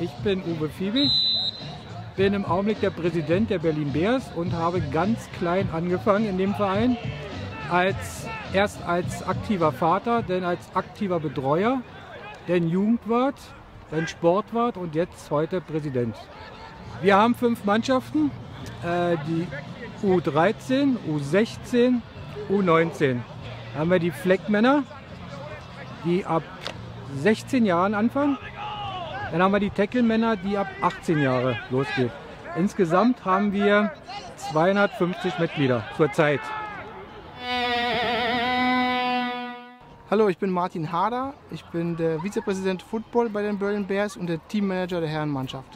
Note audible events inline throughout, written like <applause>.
Ich bin Uwe Fiebig, bin im Augenblick der Präsident der Berlin Bears und habe ganz klein angefangen in dem Verein. Als, erst als aktiver Vater, dann als aktiver Betreuer, dann Jugendwart, dann Sportwart und jetzt heute Präsident. Wir haben fünf Mannschaften, äh, die U13, U16, U19. Da haben wir die Fleckmänner, die ab 16 Jahren anfangen. Dann haben wir die Tackle-Männer, die ab 18 Jahre losgeht. Insgesamt haben wir 250 Mitglieder zurzeit. Hallo, ich bin Martin Hader. Ich bin der Vizepräsident Football bei den Berlin Bears und der Teammanager der Herrenmannschaft.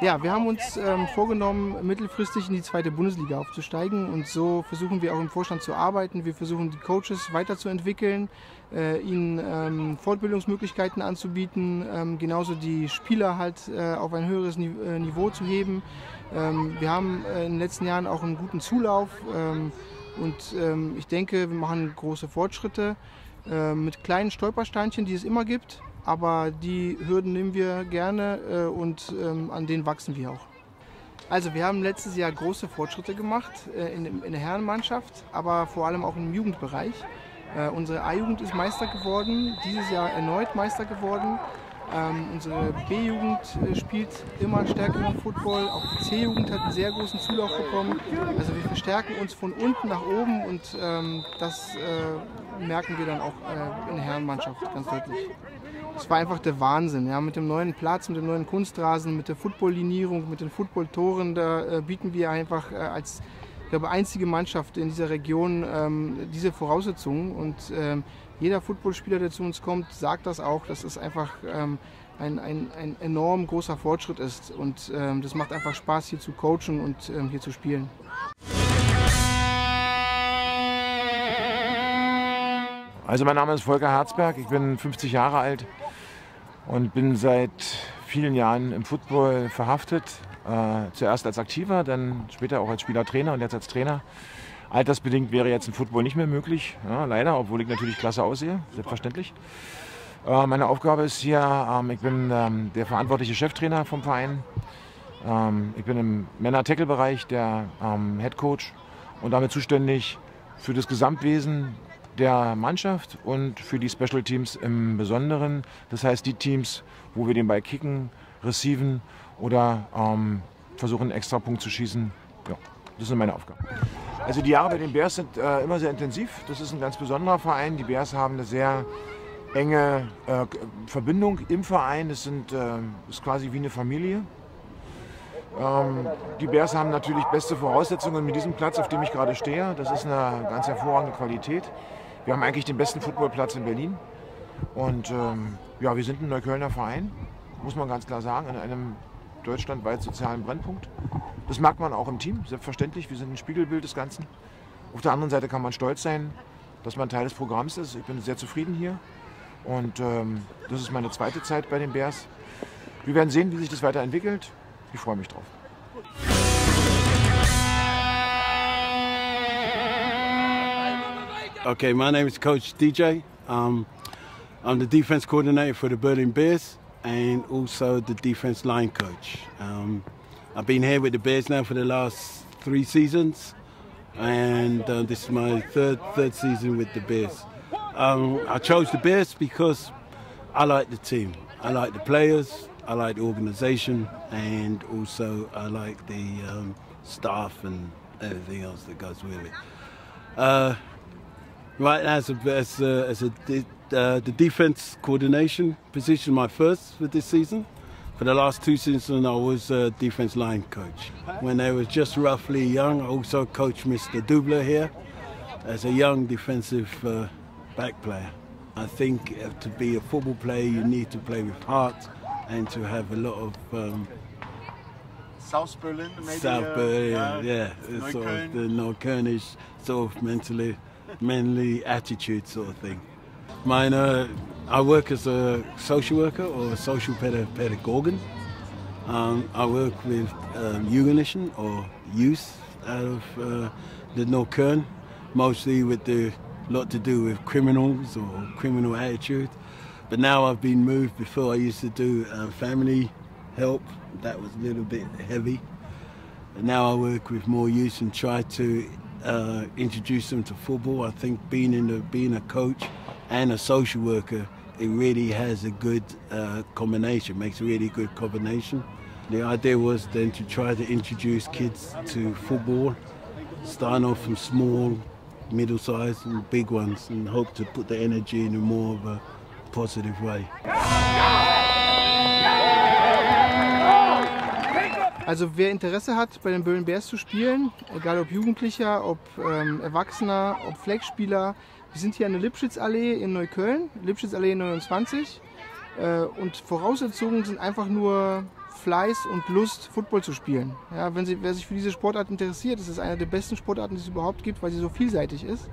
Ja, wir haben uns ähm, vorgenommen, mittelfristig in die zweite Bundesliga aufzusteigen und so versuchen wir auch im Vorstand zu arbeiten. Wir versuchen die Coaches weiterzuentwickeln, äh, ihnen ähm, Fortbildungsmöglichkeiten anzubieten, ähm, genauso die Spieler halt äh, auf ein höheres Ni äh, Niveau zu heben. Ähm, wir haben äh, in den letzten Jahren auch einen guten Zulauf ähm, und ähm, ich denke, wir machen große Fortschritte äh, mit kleinen Stolpersteinchen, die es immer gibt aber die Hürden nehmen wir gerne äh, und ähm, an denen wachsen wir auch. Also wir haben letztes Jahr große Fortschritte gemacht äh, in, in, der Herrenmannschaft, aber vor allem auch im Jugendbereich. Äh, unsere A-Jugend ist Meister geworden, dieses Jahr erneut Meister geworden. Ähm, unsere B-Jugend äh, spielt immer stärkeren Football, auch die C-Jugend hat einen sehr großen Zulauf bekommen. Also wir verstärken uns von unten nach oben und ähm, das äh, merken wir dann auch äh, in der Herrenmannschaft ganz deutlich. Es war einfach der Wahnsinn. Ja, mit dem neuen Platz, mit dem neuen Kunstrasen, mit der Footballlinierung, mit den Footballtoren, da äh, bieten wir einfach äh, als ich glaube, einzige Mannschaft in dieser Region ähm, diese Voraussetzungen. Und ähm, jeder Footballspieler, der zu uns kommt, sagt das auch, dass es einfach ähm, ein, ein, ein, enorm großer Fortschritt ist. Und ähm, das macht einfach Spaß, hier zu coachen und ähm, hier zu spielen. Also mein Name ist Volker Herzberg, ich bin 50 Jahre alt und bin seit vielen Jahren im Football verhaftet. Äh, zuerst als Aktiver, dann später auch als Spielertrainer und jetzt als Trainer. Altersbedingt wäre jetzt im Football nicht mehr möglich, ja, leider, obwohl ich natürlich klasse aussehe, selbstverständlich. Äh, meine Aufgabe ist hier, ähm, ich bin ähm, der verantwortliche Cheftrainer vom Verein. Ähm, ich bin im Männer-Tackle-Bereich der ähm, Head Coach und damit zuständig für das Gesamtwesen der Mannschaft und für die Special Teams im Besonderen. Das heißt die Teams, wo wir den Ball kicken, receiven oder ähm, versuchen, einen extra Punkt zu schießen. Ja, das sind meine Aufgaben. Also die Jahre bei den Bears sind äh, immer sehr intensiv. Das ist ein ganz besonderer Verein. Die Bears haben eine sehr enge äh, Verbindung im Verein. Es äh, ist quasi wie eine Familie. Ähm, die Bears haben natürlich beste Voraussetzungen mit diesem Platz, auf dem ich gerade stehe. Das ist eine ganz hervorragende Qualität. Wir haben eigentlich den besten Footballplatz in Berlin. Und ähm, ja, wir sind ein Neuköllner Verein, muss man ganz klar sagen, in einem deutschlandweit sozialen Brennpunkt. Das merkt man auch im Team, selbstverständlich. Wir sind ein Spiegelbild des Ganzen. Auf der anderen Seite kann man stolz sein, dass man Teil des Programms ist. Ich bin sehr zufrieden hier. Und ähm, das ist meine zweite Zeit bei den Bears. Wir werden sehen, wie sich das weiterentwickelt. Ich freue mich drauf. Okay, my name is Coach DJ. Um, I'm the defense coordinator for the Berlin Bears and also the defense line coach. Um, I've been here with the Bears now for the last three seasons, and uh, this is my third third season with the Bears. Um, I chose the Bears because I like the team, I like the players, I like the organisation, and also I like the um, staff and everything else that goes with it. Uh, Right as a, as a, as a uh, the defense coordination position, my first for this season. For the last two seasons, I was a defense line coach. When I was just roughly young, I also coached Mr. Dubler here as a young defensive uh, back player. I think uh, to be a football player, you need to play with heart and to have a lot of um, South Berlin, maybe. South uh, Berlin, yeah, yeah. sort of the Neuköllnisch sort of mentally <laughs> manly attitude sort of thing. Mine, uh, I work as a social worker or a social pedagogue. Um, I work with um, Jugendlichen or youth out of uh, the Northern, mostly with the lot to do with criminals or criminal attitude. But now I've been moved. Before I used to do uh, family help, that was a little bit heavy. And now I work with more youth and try to uh, introduce them to football. I think being in the, being a coach and a social worker, it really has a good uh, combination, makes a really good combination. The idea was then to try to introduce kids to football, starting off from small, middle sized and big ones and hope to put the energy in more of a positive way. Also wer Interesse hat, bei den Böllen Bears zu spielen, egal ob Jugendlicher, ob ähm, Erwachsener, ob Fleckspieler, wir sind hier an der Lipschitzallee in Neukölln, Lipschitzallee 29 äh, und Voraussetzungen sind einfach nur Fleiß und Lust, Football zu spielen. Ja, wenn Sie, wer sich für diese Sportart interessiert, ist eine der besten Sportarten, die es überhaupt gibt, weil sie so vielseitig ist.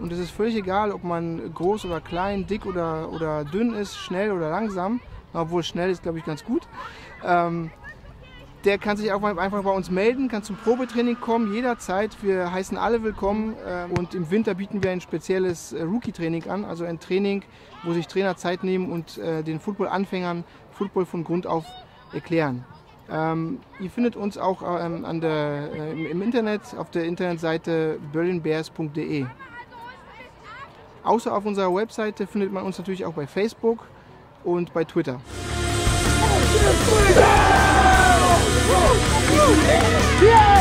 Und es ist völlig egal, ob man groß oder klein, dick oder, oder dünn ist, schnell oder langsam. Obwohl schnell ist, glaube ich, ganz gut. Ähm, der kann sich auch einfach bei uns melden, kann zum Probetraining kommen, jederzeit. Wir heißen alle willkommen äh, und im Winter bieten wir ein spezielles äh, Rookie-Training an, also ein Training, wo sich Trainer Zeit nehmen und äh, den Football-Anfängern Football von Grund auf erklären. Ähm, ihr findet uns auch ähm, der, im Internet auf der Internetseite berlinbears.de. Außer auf unserer Webseite findet man uns natürlich auch bei Facebook und bei Twitter. Yeah!